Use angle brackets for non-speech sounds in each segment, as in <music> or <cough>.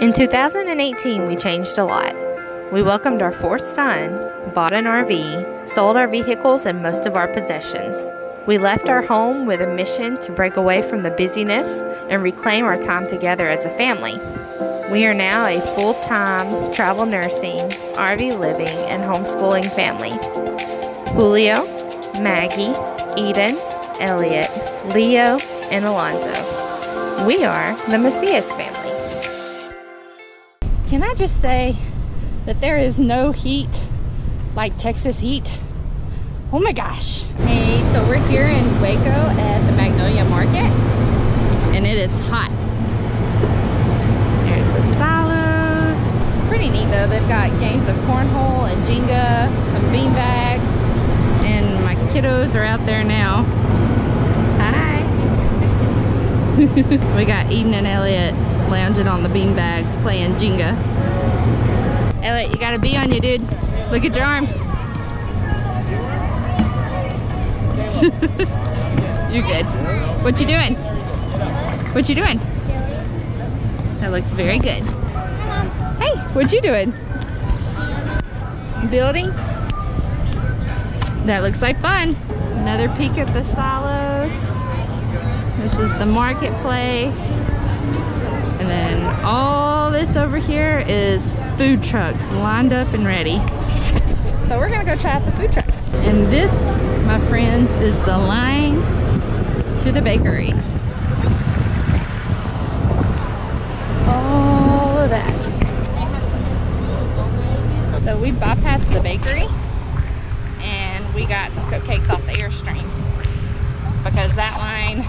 In 2018, we changed a lot. We welcomed our fourth son, bought an RV, sold our vehicles and most of our possessions. We left our home with a mission to break away from the busyness and reclaim our time together as a family. We are now a full time travel nursing, RV living, and homeschooling family. Julio, Maggie, Eden, Elliot, Leo, and Alonzo. We are the Macias family. Can I just say that there is no heat like Texas heat? Oh my gosh. Hey, so we're here in Waco at the Magnolia Market and it is hot. There's the silos. It's pretty neat though. They've got games of cornhole and Jenga, some bean bags, and my kiddos are out there now. <laughs> We got Eden and Elliot lounging on the bean bags playing Jenga. Elliot, you got a bee on you, dude. Look at your arm. <laughs> you good. What you doing? What you doing? That looks very good. Hey, what you doing? Building? That looks like fun. Another peek at the silos. This is the marketplace. And then all this over here is food trucks lined up and ready. So we're gonna go try out the food trucks. And this, my friends, is the line to the bakery. All of that. So we bypassed the bakery and we got some cupcakes off the Airstream because that line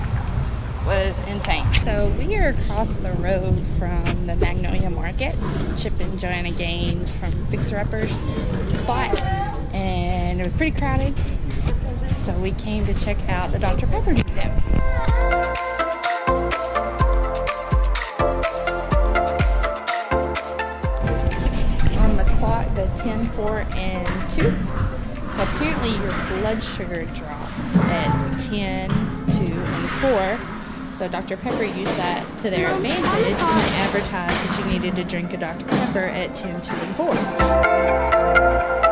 was insane. So we are across the road from the Magnolia Market, Chip and Joanna Gaines from Fixer Uppers spot, and it was pretty crowded. So we came to check out the Dr. Pepper Museum. On the clock, the 10, 4, and 2. So apparently your blood sugar drops at 10, 2, and 4 so Dr. Pepper used that to their advantage and advertised that you needed to drink a Dr. Pepper at 10, 2, and 4.